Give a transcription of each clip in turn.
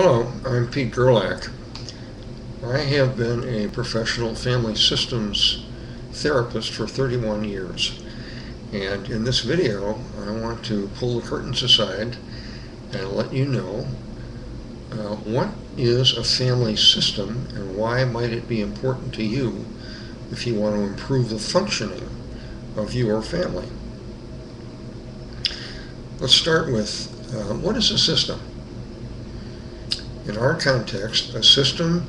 Hello, I'm Pete Gerlach. I have been a professional family systems therapist for 31 years. And in this video, I want to pull the curtains aside and let you know uh, what is a family system and why might it be important to you if you want to improve the functioning of your family. Let's start with uh, what is a system? In our context, a system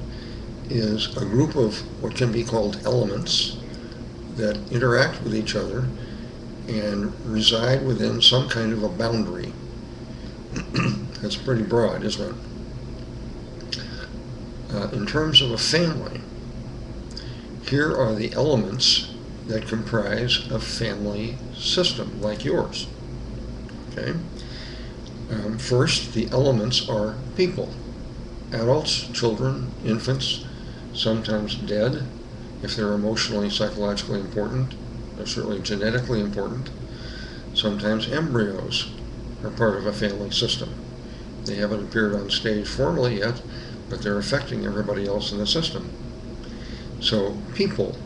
is a group of what can be called elements that interact with each other and reside within some kind of a boundary. That's pretty broad, isn't it? Uh, in terms of a family, here are the elements that comprise a family system like yours. Okay. Um, first, the elements are people adults, children, infants, sometimes dead, if they're emotionally, psychologically important, they're certainly genetically important. Sometimes embryos are part of a family system. They haven't appeared on stage formally yet, but they're affecting everybody else in the system. So people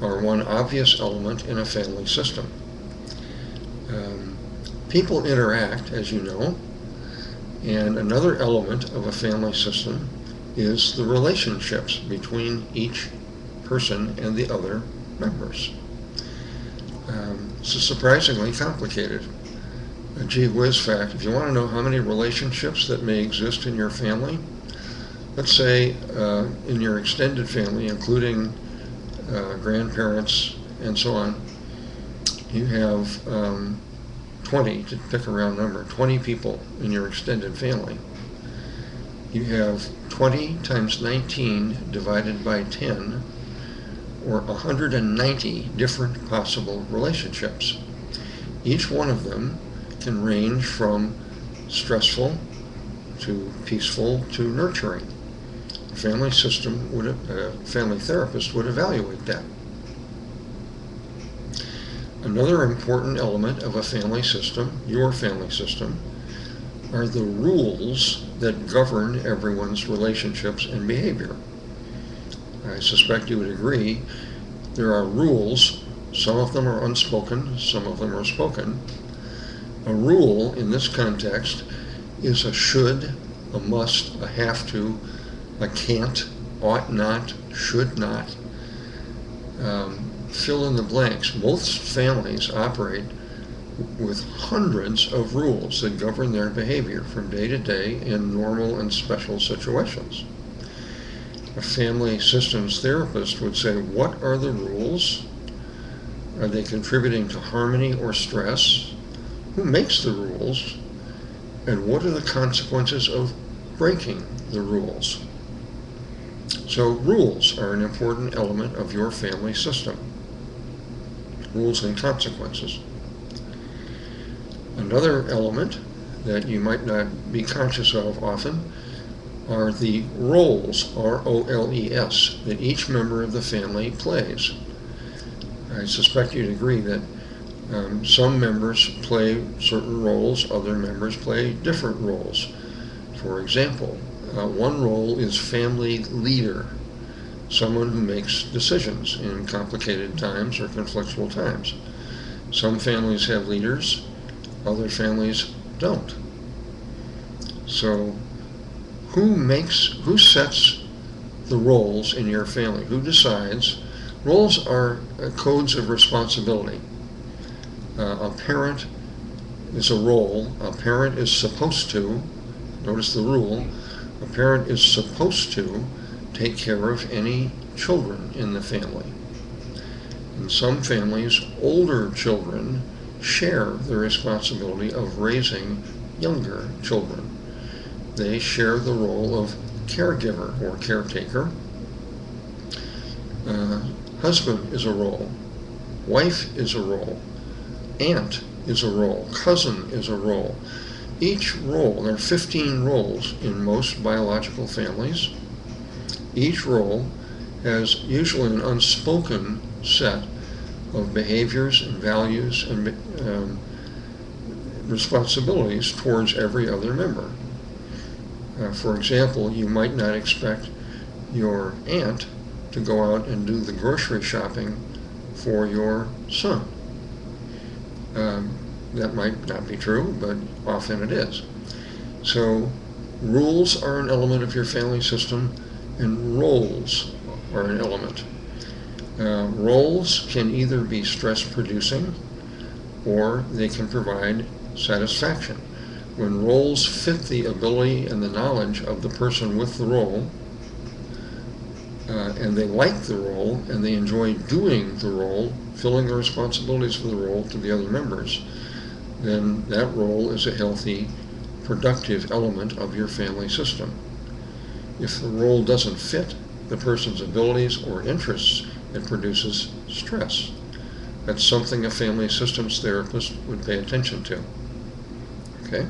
are one obvious element in a family system. Um, people interact, as you know, and another element of a family system is the relationships between each person and the other members. Um, it's surprisingly complicated. A gee whiz fact, if you want to know how many relationships that may exist in your family, let's say uh, in your extended family, including uh, grandparents and so on, you have um, 20, to pick a round number, 20 people in your extended family. You have 20 times 19 divided by 10, or 190 different possible relationships. Each one of them can range from stressful to peaceful to nurturing. A family system would, a family therapist would evaluate that. Another important element of a family system, your family system, are the rules that govern everyone's relationships and behavior. I suspect you would agree there are rules. Some of them are unspoken, some of them are spoken. A rule in this context is a should, a must, a have to, a can't, ought not, should not. Um, fill in the blanks. Most families operate with hundreds of rules that govern their behavior from day to day in normal and special situations. A family systems therapist would say, What are the rules? Are they contributing to harmony or stress? Who makes the rules? And what are the consequences of breaking the rules? So, rules are an important element of your family system rules and consequences. Another element that you might not be conscious of often are the roles, R-O-L-E-S, that each member of the family plays. I suspect you'd agree that um, some members play certain roles, other members play different roles. For example, uh, one role is family leader someone who makes decisions in complicated times or conflictual times. Some families have leaders, other families don't. So, who makes, who sets the roles in your family? Who decides? Roles are uh, codes of responsibility. Uh, a parent is a role. A parent is supposed to, notice the rule, a parent is supposed to take care of any children in the family. In some families, older children share the responsibility of raising younger children. They share the role of caregiver or caretaker. Uh, husband is a role. Wife is a role. Aunt is a role. Cousin is a role. Each role, there are 15 roles in most biological families. Each role has usually an unspoken set of behaviors and values and um, responsibilities towards every other member. Uh, for example, you might not expect your aunt to go out and do the grocery shopping for your son. Um, that might not be true, but often it is. So, rules are an element of your family system, and roles are an element. Uh, roles can either be stress producing or they can provide satisfaction. When roles fit the ability and the knowledge of the person with the role, uh, and they like the role and they enjoy doing the role, filling the responsibilities for the role to the other members, then that role is a healthy, productive element of your family system. If the role doesn't fit the person's abilities or interests, it produces stress. That's something a family systems therapist would pay attention to. Okay?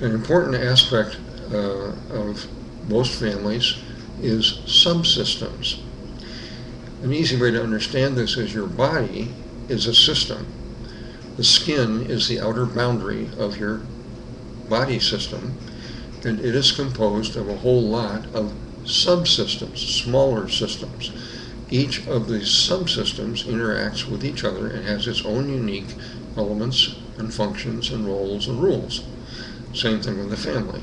An important aspect uh, of most families is subsystems. An easy way to understand this is your body is a system. The skin is the outer boundary of your body system, and it is composed of a whole lot of subsystems, smaller systems. Each of these subsystems interacts with each other and has its own unique elements and functions and roles and rules. Same thing with the family.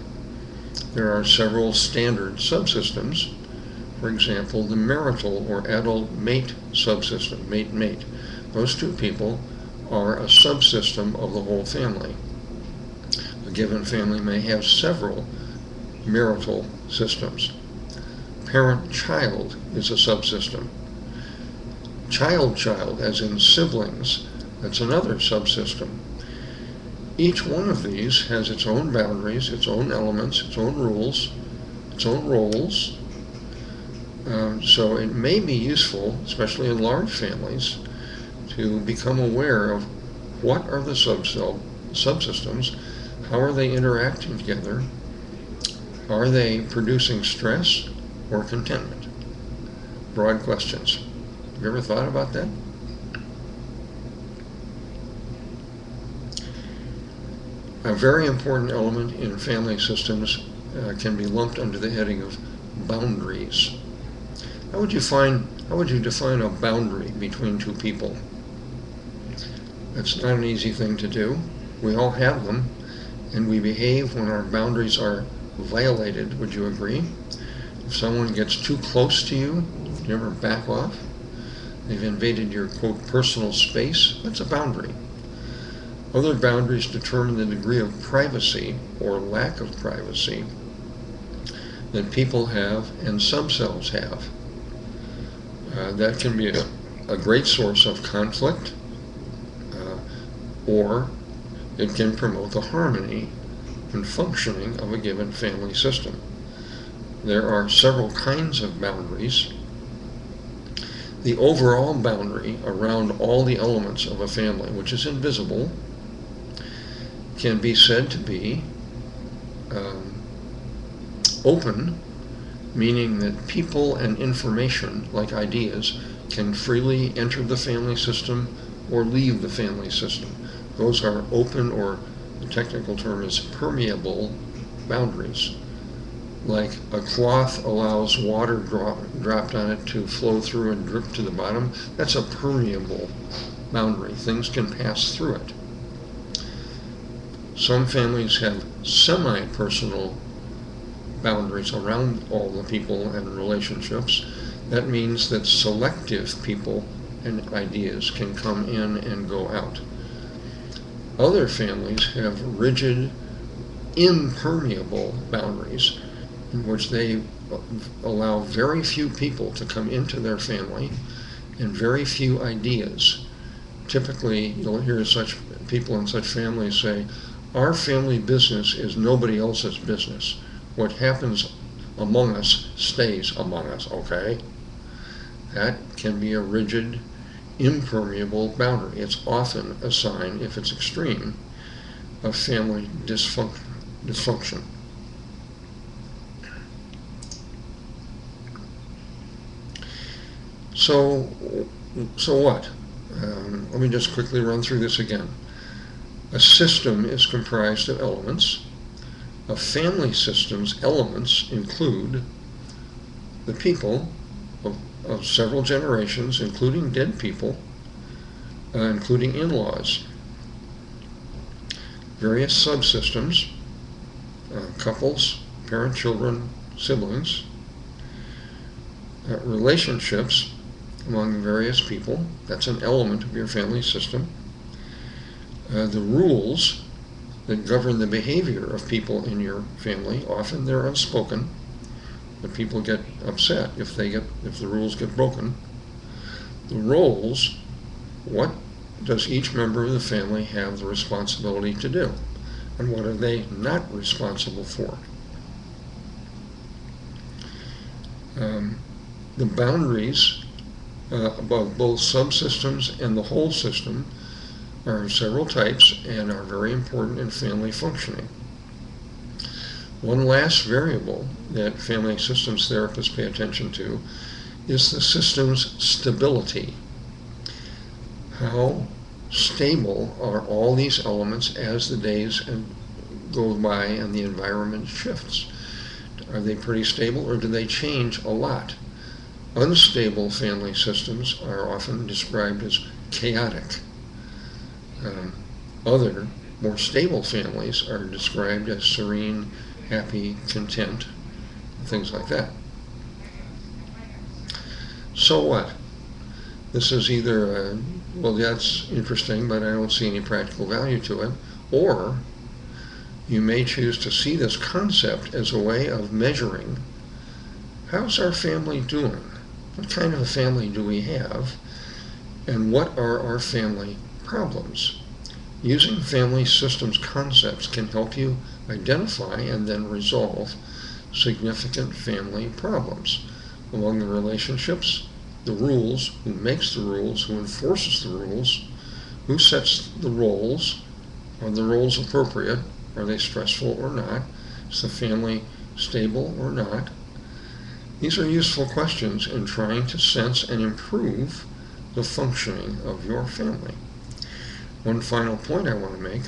There are several standard subsystems. For example, the marital or adult mate subsystem, mate-mate. Those two people are a subsystem of the whole family. Given family may have several marital systems. Parent-child is a subsystem. Child-child, as in siblings, that's another subsystem. Each one of these has its own boundaries, its own elements, its own rules, its own roles. Um, so it may be useful, especially in large families, to become aware of what are the subsystems, how are they interacting together, are they producing stress or contentment? Broad questions. Have you ever thought about that? A very important element in family systems uh, can be lumped under the heading of boundaries. How would you find how would you define a boundary between two people? That's not an easy thing to do. We all have them, and we behave when our boundaries are violated. Would you agree? If someone gets too close to you, do you ever back off? They've invaded your quote personal space. That's a boundary. Other boundaries determine the degree of privacy or lack of privacy that people have and subselves have. Uh, that can be a, a, great source of conflict, uh, or it can promote the harmony and functioning of a given family system. There are several kinds of boundaries. The overall boundary around all the elements of a family, which is invisible, can be said to be um, open, meaning that people and information, like ideas, can freely enter the family system or leave the family system. Those are open, or the technical term is permeable boundaries. Like a cloth allows water drop, dropped on it to flow through and drip to the bottom, that's a permeable boundary. Things can pass through it. Some families have semi-permeable boundaries around all the people and relationships. That means that selective people and ideas can come in and go out. Other families have rigid, impermeable boundaries in which they allow very few people to come into their family and very few ideas. Typically, you'll hear such people in such families say, our family business is nobody else's business. What happens among us stays among us, okay? That can be a rigid, impermeable boundary. It's often a sign, if it's extreme, of family dysfunction. dysfunction. So, so what? Um, let me just quickly run through this again. A system is comprised of elements. A family system's elements include the people of, several generations, including dead people, uh, including in-laws, various subsystems, uh, couples, parent, children, siblings, uh, relationships among various people. That's an element of your family system. Uh, the rules that govern the behavior of people in your family, often they're unspoken, but people get upset if they get if the rules get broken. The roles, what does each member of the family have the responsibility to do? And what are they not responsible for? Um, the boundaries uh, above both subsystems and the whole system are of several types and are very important in family functioning. One last variable that family systems therapists pay attention to is the system's stability. How stable are all these elements as the days go by and the environment shifts? Are they pretty stable or do they change a lot? Unstable family systems are often described as chaotic. Um, other, more stable families are described as serene, happy, content, things like that. So what? This is either, a, well, that's interesting, but I don't see any practical value to it, or you may choose to see this concept as a way of measuring how's our family doing? What kind of a family do we have? And what are our family problems? Using family systems concepts can help you identify and then resolve significant family problems among the relationships, the rules, who makes the rules, who enforces the rules, who sets the roles, are the roles appropriate, are they stressful or not, is the family stable or not, these are useful questions in trying to sense and improve the functioning of your family. One final point I want to make.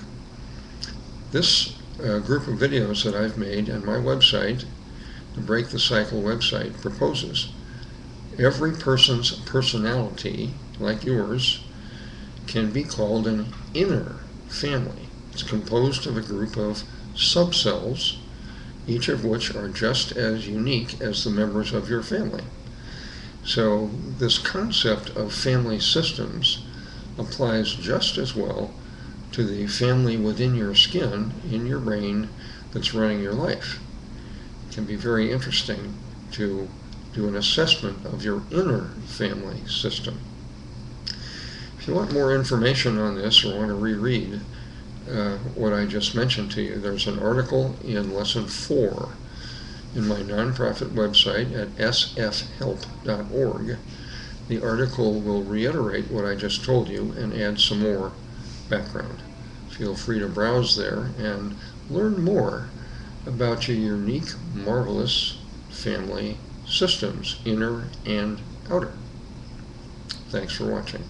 This uh, group of videos that I've made and my website, the Break the Cycle website, proposes every person's personality, like yours, can be called an inner family. It's composed of a group of subselves each of which are just as unique as the members of your family. So this concept of family systems applies just as well to the family within your skin, in your brain, that's running your life. It can be very interesting to do an assessment of your inner family system. If you want more information on this or want to reread uh, what I just mentioned to you. There's an article in Lesson 4 in my nonprofit website at sfhelp.org. The article will reiterate what I just told you and add some more background. Feel free to browse there and learn more about your unique, marvelous family systems, inner and outer. Thanks for watching.